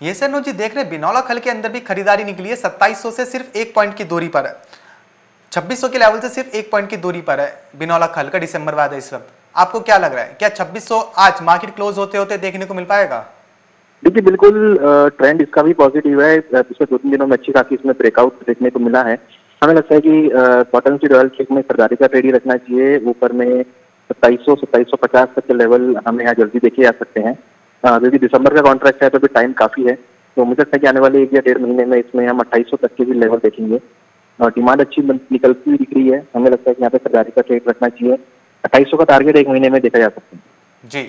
ये sir no जी, देख रहे हैं बिनौला खल के अंदर भी खरीदारी निकली है 2700 से सिर्फ़ एक पॉइंट की दूरी पर है। 2600 के लेवल से सिर्फ़ एक पॉइंट की दूरी पर है बिनौला खल का डिसंबर बाद है इस वक्त। आपको क्या लग रहा है? क्या 2600 आज मार्केट क्लोज होते होते देखने को मिल पाएगा? देखिए, बिल्कुल ट्रेंड इसका भी पॉजिटिव है। पिछले दो तीन दिनों में अच्छी काफ़ी इसमें ब्रेकआउट देखने को मिला है। हमें लगता है कि कॉटन सी रॉयल शेक में खरीदारी का ट्रेड ही रखना चाहिए। ऊपर में सत्ताईस सौ सत्ताईस सौ पचास तक के लेवल हमें यहाँ जल्दी देखे जा सकते हैं। क्योंकि दिसंबर का कॉन्ट्रैक्ट है तो अभी टाइम काफ़ी है। तो मुझे लगता है कि आने वाले एक या डेढ़ महीने में इसमें हम अट्ठाईस तक के भी लेवल देखेंगे। और डिमांड अच्छी निकलती हुई दिख रही है। हमें लगता है कि यहाँ पे सरकारी का ट्रेड रखना चाहिए। अट्ठाईस का टारगेट एक महीने में देखा जा सकता है। जी।